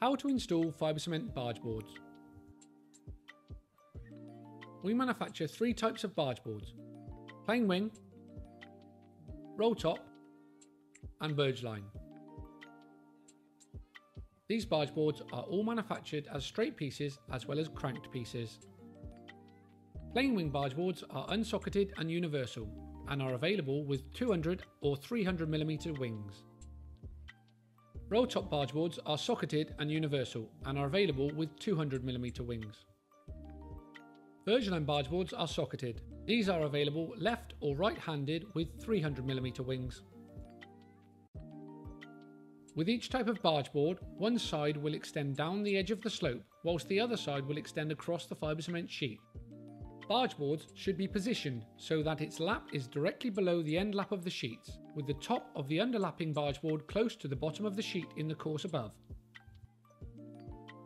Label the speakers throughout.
Speaker 1: How to install fibre cement barge boards. We manufacture three types of barge boards plain wing, roll top, and verge line. These barge boards are all manufactured as straight pieces as well as cranked pieces. Plain wing barge boards are unsocketed and universal and are available with 200 or 300mm wings. Roll top barge boards are socketed and universal and are available with 200mm wings. Vergeline barge boards are socketed. These are available left or right handed with 300mm wings. With each type of barge board, one side will extend down the edge of the slope whilst the other side will extend across the fibre cement sheet Barge boards should be positioned so that its lap is directly below the end lap of the sheets, with the top of the underlapping barge board close to the bottom of the sheet in the course above.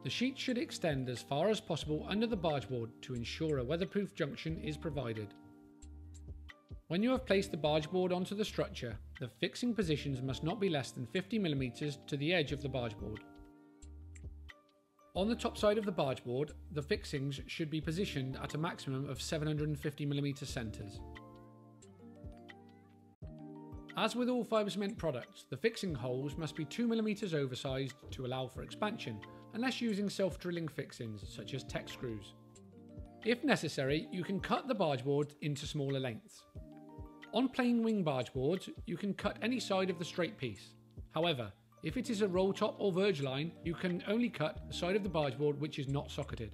Speaker 1: The sheet should extend as far as possible under the barge board to ensure a weatherproof junction is provided. When you have placed the barge board onto the structure, the fixing positions must not be less than 50mm to the edge of the barge board. On the top side of the barge board, the fixings should be positioned at a maximum of 750mm centres. As with all fibre cement products, the fixing holes must be 2mm oversized to allow for expansion, unless using self-drilling fixings such as Tek screws. If necessary, you can cut the barge board into smaller lengths. On plain wing barge boards, you can cut any side of the straight piece. However, if it is a roll top or verge line, you can only cut the side of the barge board which is not socketed.